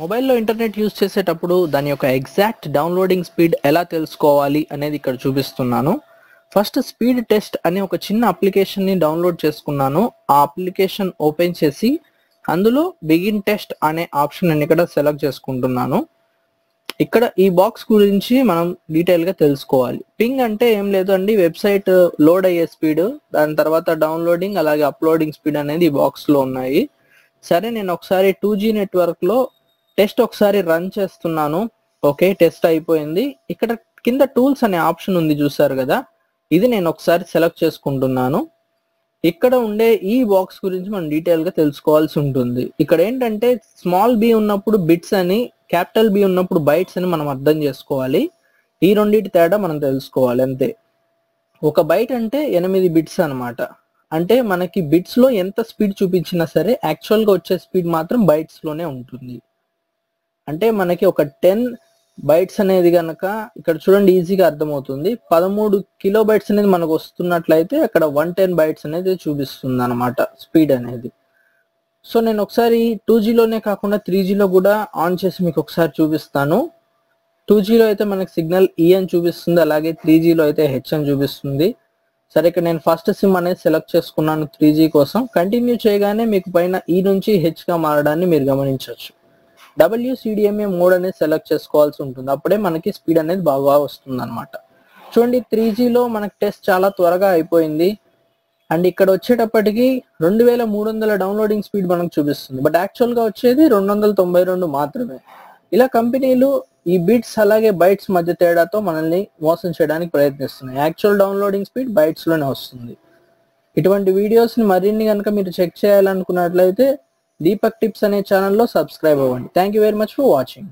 మొబైల్లో internet use చేసేటప్పుడు దాని యొక్క ఎగ్జాక్ట్ డౌన్లోడింగ్ స్పీడ్ ఎలా తెలుసుకోవాలి అనేది ఇక్కడ చూపిస్తున్నాను. ఫస్ట్ స్పీడ్ టెస్ట్ అనే ఒక చిన్న అప్లికేషన్ని డౌన్లోడ్ చేసుకున్నాను. ఆ అప్లికేషన్ ఓపెన్ చేసి అందులో బిగిన్ టెస్ట్ అనే ఆప్షన్ నేను ఇక్కడ సెలెక్ట్ చేసుకుంటున్నాను. ఇక్కడ ఈ బాక్స్ గురించి మనం డీటెయిల్గా తెలుసుకోవాలి. పింగ్ అంటే ఏం లేదు అండి వెబ్సైట్ లోడ్ అయ్యే స్పీడ్ దాని తర్వాత డౌన్లోడింగ్ అలాగే అప్లోడింగ్ స్పీడ్ అనేది ఈ బాక్స్లో ఉన్నాయి. సరే నేను ఒకసారి టూ జీ నెట్వర్క్లో టెస్ట్ ఒకసారి రన్ చేస్తున్నాను. ఓకే టెస్ట్ అయిపోయింది. ఇక్కడ కింద టూల్స్ అనే ఆప్షన్ ఉంది చూసారు కదా? ఇది నేను ఒకసారి సెలెక్ట్ చేసుకుంటున్నాను. ఇక్కడ ఉండే ఈ బాక్స్ గురించి మనం డీటెయిల్గా తెలుసుకోవాల్సి ఉంటుంది. ఇక్కడ ఏంటంటే స్మాల్ బి ఉన్నప్పుడు బిట్స్ అని క్యాపిటల్ బి ఉన్నప్పుడు బైట్స్ అని మనం అర్థం చేసుకోవాలి. ఈ రెండింటి తేడా మనం తెలుసుకోవాలి అంతే. ఒక బైట్ అంటే ఎనిమిది బిట్స్ అనమాట అంటే మనకి బిట్స్లో ఎంత స్పీడ్ చూపించినా సరే యాక్చువల్గా వచ్చే స్పీడ్ మాత్రం బైట్స్లోనే ఉంటుంది. అంటే మనకి ఒక టెన్ బైట్స్ అనేది కనుక ఇక్కడ చూడండి ఈజీగా అర్థమవుతుంది. పదమూడు కిలో బైట్స్ అనేది మనకు వస్తున్నట్లయితే అక్కడ వన్ టెన్ బైట్స్ అనేది చూపిస్తుంది అనమాట స్పీడ్ అనేది. సో నేను ఒకసారి టూ జీలోనే కాకుండా త్రీ జీలో కూడా ఆన్ చేసి మీకు ఒకసారి చూపిస్తాను. టూ జీలో అయితే మనకి సిగ్నల్ ఈ అని చూపిస్తుంది అలాగే త్రీ జీలో అయితే హెచ్ అని చూపిస్తుంది. సరే ఇక్కడ నేను ఫస్ట్ సిమ్ అనేది సెలెక్ట్ చేసుకున్నాను త్రీ జీ కోసం. కంటిన్యూ చేయగానే మీకు పైన ఈ నుంచి హెచ్గా మారడాన్ని మీరు గమనించవచ్చు. డబ్ల్యూసీడిఎంఏ మోడ్ అనేది సెలెక్ట్ చేసుకోవాల్సి ఉంటుంది. అప్పుడే మనకి స్పీడ్ అనేది బాగా వస్తుంది అనమాట చూడండి త్రీ జీలో మనకి టెస్ట్ చాలా త్వరగా అయిపోయింది. అండ్ ఇక్కడ వచ్చేటప్పటికి రెండు వేల మూడు వందల డౌన్లోడింగ్ స్పీడ్ మనకు చూపిస్తుంది. బట్ యాక్చువల్గా వచ్చేది రెండు వందల తొంభై రెండు మాత్రమే. ఇలా కంపెనీలు ఈ బిట్స్ అలాగే బైట్స్ మధ్య తేడాతో మనల్ని మోసం చేయడానికి ప్రయత్నిస్తున్నాయి. యాక్చువల్ డౌన్లోడింగ్ స్పీడ్ బైట్స్లోనే వస్తుంది. ఇటువంటి వీడియోస్ని మరిన్ని కనుక మీరు చెక్ చేయాలనుకున్నట్లయితే దీపక్ టిప్స్ అనే ఛానల్లో సబ్స్క్రైబ్ అవ్వండి. Thank you very much for watching